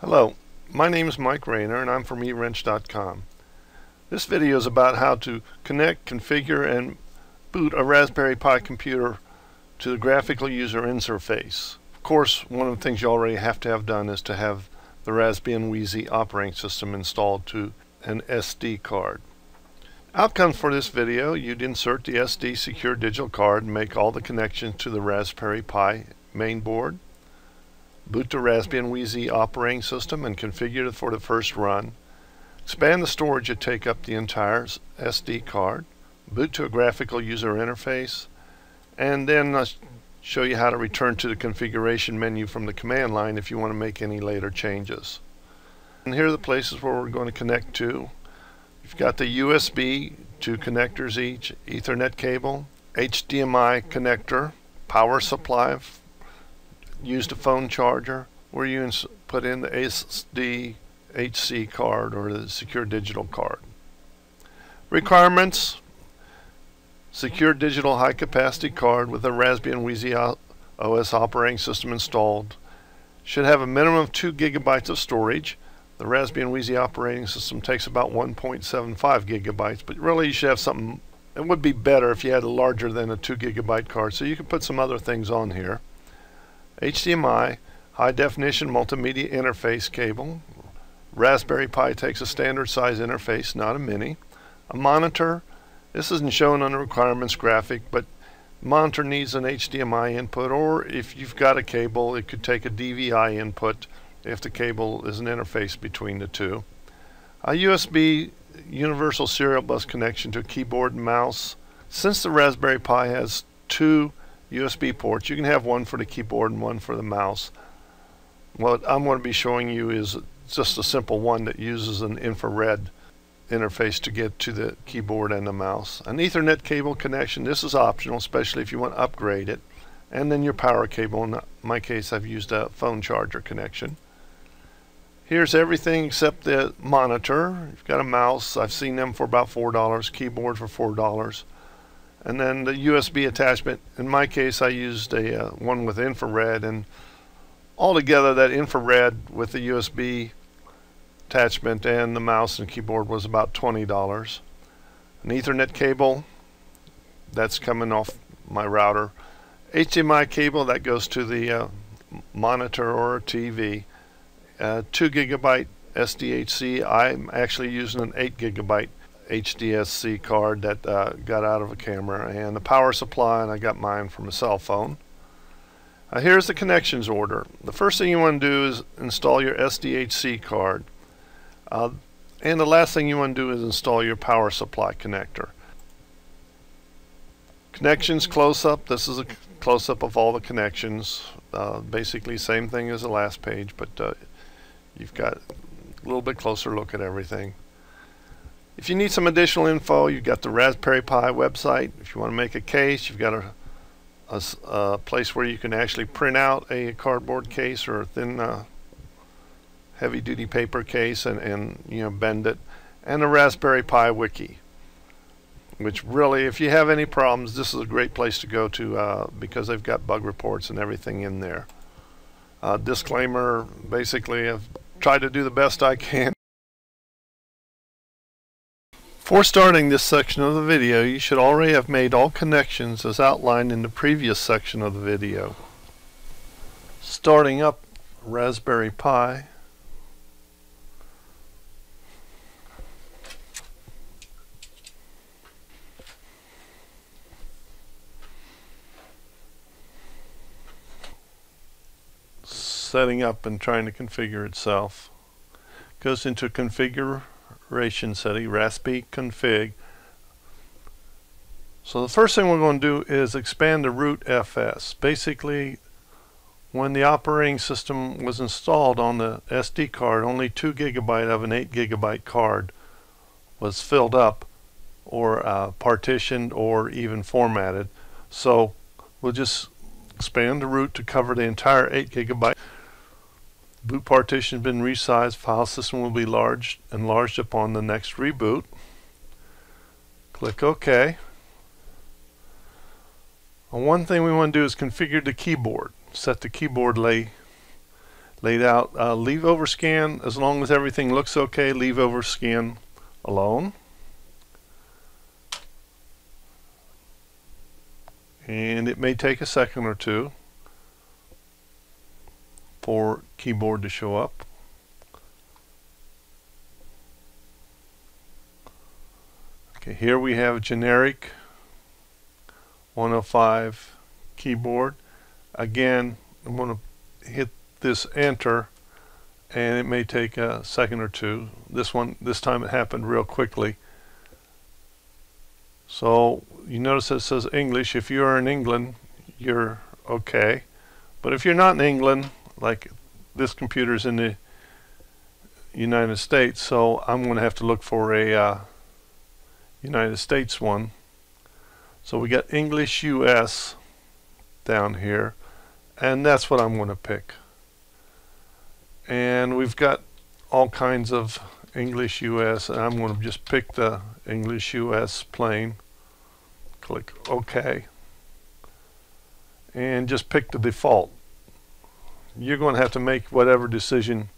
Hello, my name is Mike Rayner and I'm from eWrench.com. This video is about how to connect, configure, and boot a Raspberry Pi computer to the graphical user interface. Of course, one of the things you already have to have done is to have the Raspbian Wheezy operating system installed to an SD card. Outcomes for this video, you'd insert the SD secure digital card and make all the connections to the Raspberry Pi main board boot the Raspbian Wheezy operating system and configure it for the first run. Expand the storage to take up the entire SD card. Boot to a graphical user interface. And then I'll show you how to return to the configuration menu from the command line if you want to make any later changes. And here are the places where we're going to connect to. You've got the USB, two connectors each, Ethernet cable, HDMI connector, power supply used a phone charger where you put in the SD HC card or the secure digital card. Requirements secure digital high capacity card with a Raspbian Wheezy OS operating system installed. Should have a minimum of 2 gigabytes of storage. The Raspbian Wheezy operating system takes about 1.75 gigabytes, but really you should have something. It would be better if you had a larger than a 2 gigabyte card, so you can put some other things on here. HDMI, high definition multimedia interface cable. Raspberry Pi takes a standard size interface, not a mini. A monitor. This isn't shown on the requirements graphic, but monitor needs an HDMI input, or if you've got a cable, it could take a DVI input if the cable is an interface between the two. A USB universal serial bus connection to a keyboard and mouse. Since the Raspberry Pi has two USB ports. You can have one for the keyboard and one for the mouse. What I'm going to be showing you is just a simple one that uses an infrared interface to get to the keyboard and the mouse. An Ethernet cable connection, this is optional, especially if you want to upgrade it. And then your power cable, in my case I've used a phone charger connection. Here's everything except the monitor. You've got a mouse, I've seen them for about $4, keyboard for $4 and then the USB attachment. In my case, I used a uh, one with infrared, and altogether that infrared with the USB attachment and the mouse and keyboard was about $20. An Ethernet cable, that's coming off my router. HDMI cable, that goes to the uh, monitor or TV. Uh, 2 gigabyte SDHC, I'm actually using an 8 gigabyte HDSC card that uh, got out of a camera and the power supply and I got mine from a cell phone. Uh, here's the connections order. The first thing you want to do is install your SDHC card uh, and the last thing you want to do is install your power supply connector. Connections close-up. This is a close-up of all the connections. Uh, basically same thing as the last page but uh, you've got a little bit closer look at everything. If you need some additional info, you've got the Raspberry Pi website. If you want to make a case, you've got a, a, a place where you can actually print out a cardboard case or a thin, uh, heavy-duty paper case and, and you know bend it, and the Raspberry Pi wiki. Which really, if you have any problems, this is a great place to go to uh, because they've got bug reports and everything in there. Uh, disclaimer: basically, I've tried to do the best I can. Before starting this section of the video, you should already have made all connections as outlined in the previous section of the video. Starting up Raspberry Pi, setting up and trying to configure itself. Goes into configure configuration setting, raspi config. So the first thing we're going to do is expand the root FS. Basically, when the operating system was installed on the SD card, only 2 gigabyte of an 8 gigabyte card was filled up or uh, partitioned or even formatted. So we'll just expand the root to cover the entire 8 gigabyte Boot partition has been resized. File system will be large, enlarged upon the next reboot. Click OK. And one thing we want to do is configure the keyboard. Set the keyboard lay laid out. Uh, leave overscan as long as everything looks okay. Leave overscan alone. And it may take a second or two for keyboard to show up. Okay, here we have generic 105 keyboard. Again, I'm going to hit this enter and it may take a second or two. This one, this time it happened real quickly. So you notice it says English. If you are in England, you're okay. But if you're not in England, like this computer's in the United States, so I'm going to have to look for a uh, United States one. So we got English US down here, and that's what I'm going to pick. And we've got all kinds of English US, and I'm going to just pick the English US plain. Click OK. And just pick the default. You're going to have to make whatever decision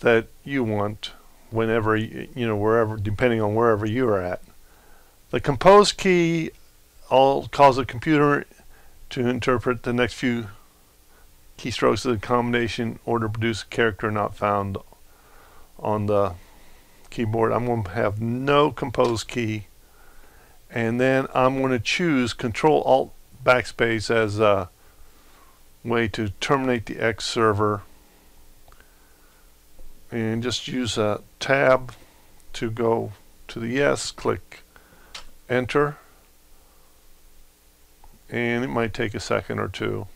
that you want whenever, you know, wherever, depending on wherever you are at. The compose key all cause the computer to interpret the next few keystrokes of the combination order to produce a character not found on the keyboard. I'm going to have no compose key and then I'm going to choose control alt backspace as a way to terminate the X server and just use a tab to go to the yes, click enter, and it might take a second or two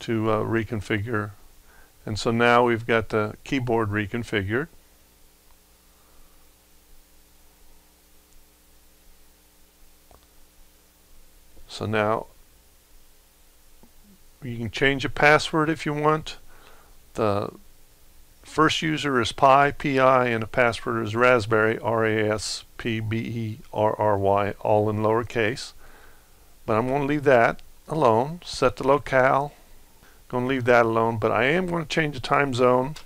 to uh, reconfigure. And so now we've got the keyboard reconfigured. So now you can change a password if you want. The first user is Pi, P-I, and the password is Raspberry, R-A-S-P-B-E-R-R-Y, all in lowercase. But I'm going to leave that alone. Set the locale. Going to leave that alone, but I am going to change the time zone.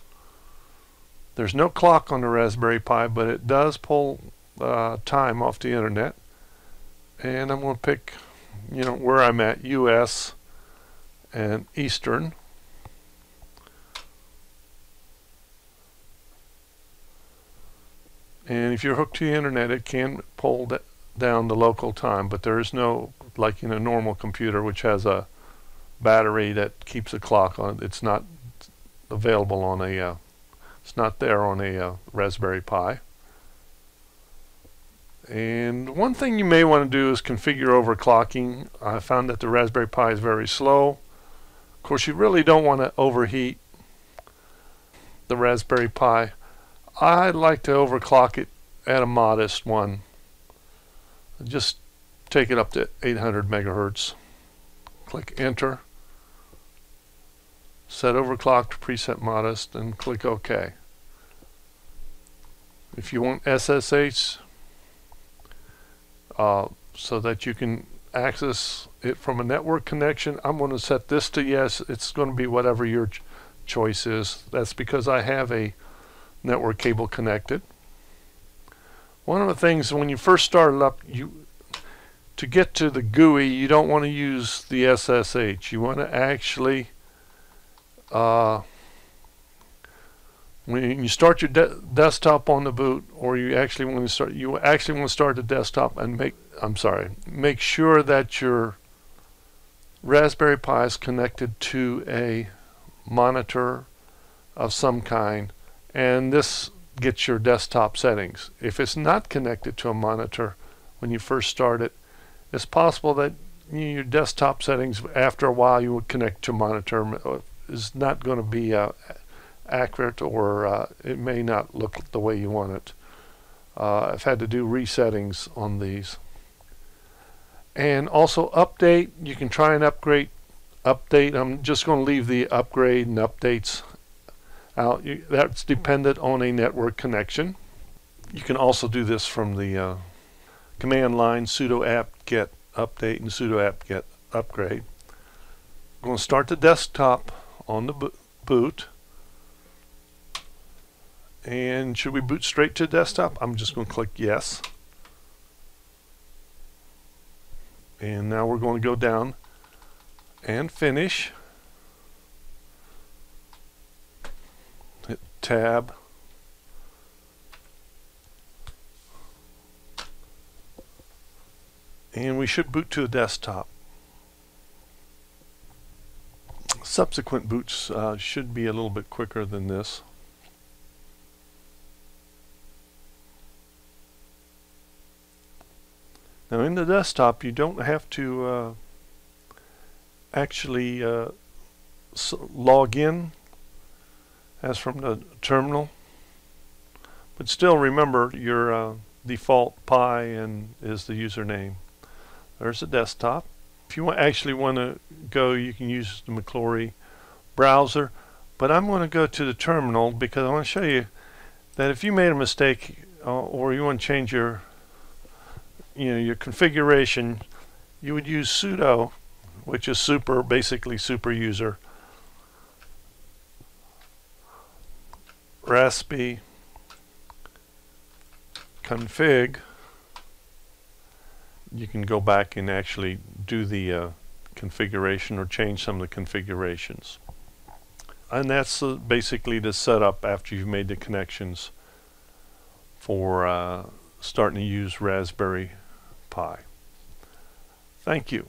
There's no clock on the Raspberry Pi, but it does pull uh, time off the internet. And I'm going to pick, you know, where I'm at, U.S and Eastern. And if you're hooked to the internet, it can pull down the local time, but there is no, like in a normal computer, which has a battery that keeps a clock on it. It's not available on a, uh, it's not there on a uh, Raspberry Pi. And one thing you may want to do is configure overclocking. I found that the Raspberry Pi is very slow. Of course, you really don't want to overheat the Raspberry Pi. I like to overclock it at a modest one. Just take it up to 800 megahertz. Click enter. Set overclock to preset modest and click OK. If you want SSH uh, so that you can access it from a network connection. I'm going to set this to yes. It's going to be whatever your ch choice is. That's because I have a network cable connected. One of the things when you first start up, you to get to the GUI, you don't want to use the SSH. You want to actually uh, when you start your de desktop on the boot, or you actually want to start, you actually want to start the desktop and make, I'm sorry, make sure that your Raspberry Pi is connected to a monitor of some kind, and this gets your desktop settings. If it's not connected to a monitor when you first start it, it's possible that your desktop settings after a while you would connect to monitor uh, is not going to be uh, accurate or uh, it may not look the way you want it. Uh, I've had to do resettings on these. And also update, you can try and upgrade, update. I'm just going to leave the upgrade and updates out. You, that's dependent on a network connection. You can also do this from the uh, command line sudo apt get update and sudo apt get upgrade. I'm going to start the desktop on the boot. And should we boot straight to desktop? I'm just going to click yes. And now we're going to go down and finish. Hit tab. And we should boot to the desktop. Subsequent boots uh, should be a little bit quicker than this. Now in the desktop you don't have to uh, actually uh, log in as from the terminal but still remember your uh, default Pi and is the username. There's the desktop. If you actually want to go you can use the Midori browser but I'm going to go to the terminal because I want to show you that if you made a mistake uh, or you want to change your you know your configuration you would use sudo which is super basically super user. Raspi config. You can go back and actually do the uh, configuration or change some of the configurations. And that's uh, basically the setup after you've made the connections for uh, starting to use Raspberry Pi. Thank you.